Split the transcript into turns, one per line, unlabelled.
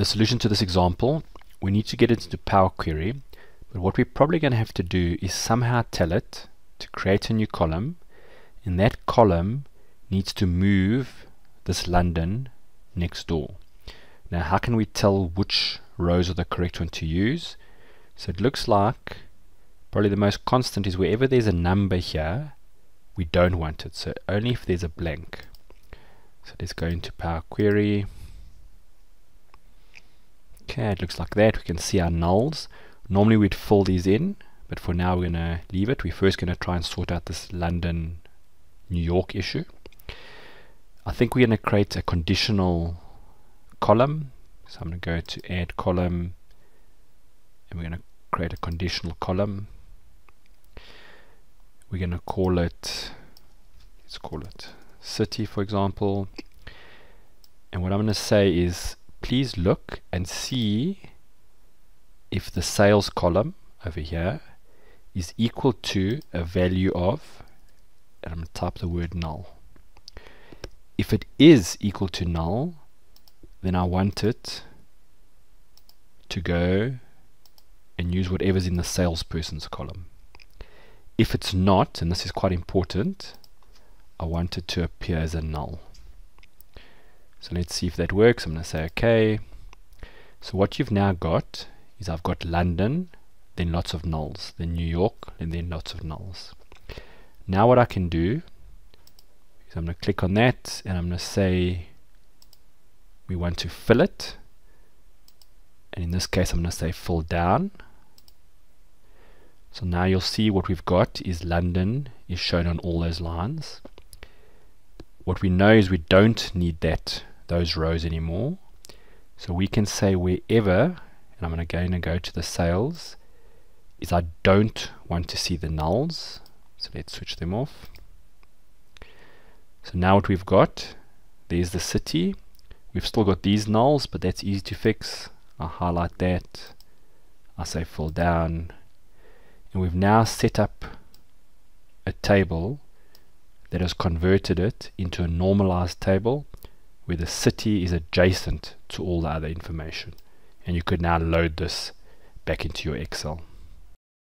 the solution to this example, we need to get it into Power Query, but what we're probably going to have to do is somehow tell it to create a new column, and that column needs to move this London next door. Now how can we tell which rows are the correct one to use? So it looks like probably the most constant is wherever there's a number here, we don't want it. So only if there's a blank. So let's go into Power Query. Okay, it looks like that. We can see our nulls. Normally we'd fill these in, but for now we're going to leave it. We're first going to try and sort out this London, New York issue. I think we're going to create a conditional column. So I'm going to go to add column, and we're going to create a conditional column. We're going to call it, let's call it city, for example. And what I'm going to say is please look and see if the sales column over here is equal to a value of, and I'm going to type the word null. If it is equal to null, then I want it to go and use whatever's in the salesperson's column. If it's not, and this is quite important, I want it to appear as a null. So let's see if that works. I'm going to say OK. So what you've now got is I've got London, then lots of nulls, then New York, and then lots of nulls. Now what I can do is I'm going to click on that and I'm going to say we want to fill it. And in this case I'm going to say fill down. So now you'll see what we've got is London is shown on all those lines. What we know is we don't need that those rows anymore. So we can say wherever, and I'm going to go to the sales, is I don't want to see the nulls. So let's switch them off. So now what we've got, there's the city. We've still got these nulls, but that's easy to fix. I'll highlight that. I'll say fill down. And we've now set up a table that has converted it into a normalized table where the city is adjacent to all the other information. And you could now load this back into your Excel.